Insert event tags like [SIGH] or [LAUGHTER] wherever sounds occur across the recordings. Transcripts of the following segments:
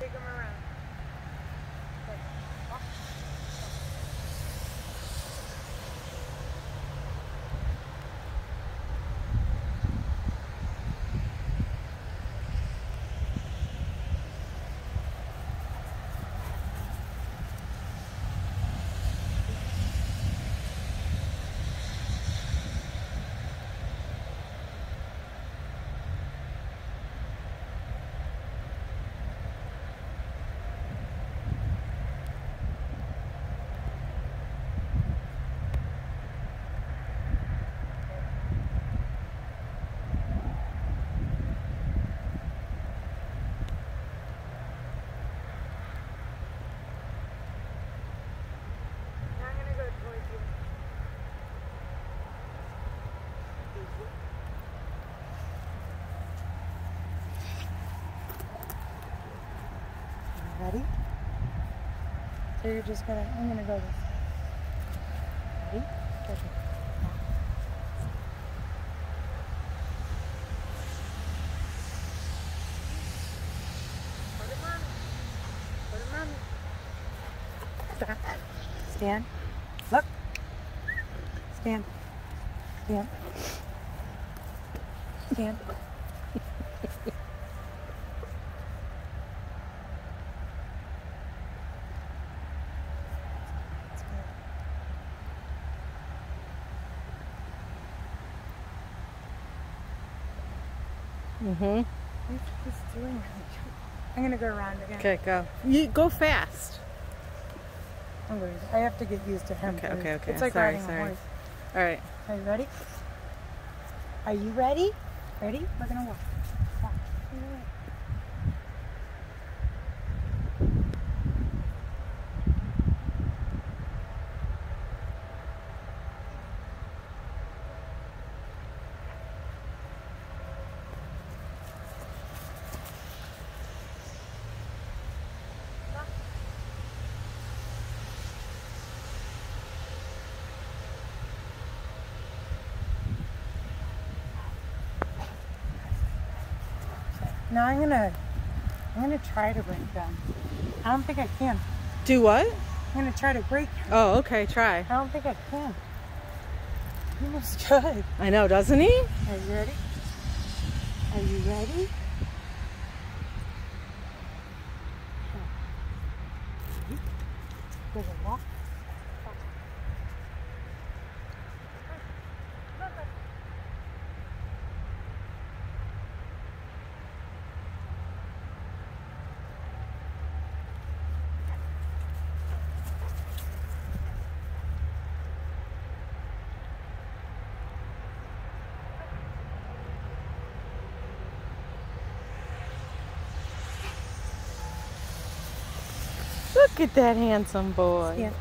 pick them around. So you're just gonna, I'm gonna go this way. Ready? Stop. Stand. Look. Stand. Stand. Stand. Mm-hmm. He's, he's doing really good. I'm gonna go around again. Okay, go. You go fast. I'm going. I have to get used to him. Okay, okay, okay. It's like Sorry, riding sorry. a horse. All right. Are you ready? Are you ready? Ready? We're gonna. Walk. To your right. Now I'm gonna, I'm gonna try to break them. I don't think I can. Do what? I'm gonna try to break him. Oh, okay. Try. I don't think I can. He looks good. I know, doesn't he? Are you ready? Are you ready? Does it walk? Look at that handsome boy. Yeah.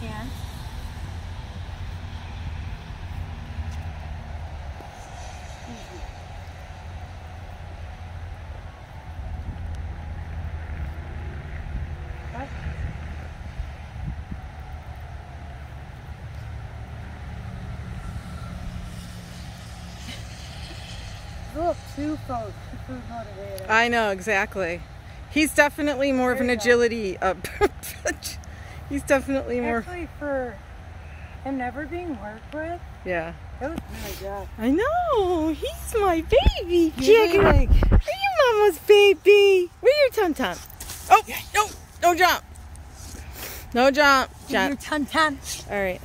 Hands. What? Look, two folks, two motivated. I know exactly. He's definitely more of an agility. Uh, [LAUGHS] he's definitely more. Actually, for him never being worked with, Yeah. that was really good. I know. He's my baby. Jiggy. Are you mama's baby? Where your tum tum? Oh, no, no jump. No jump. Jump. your ton ton. All right.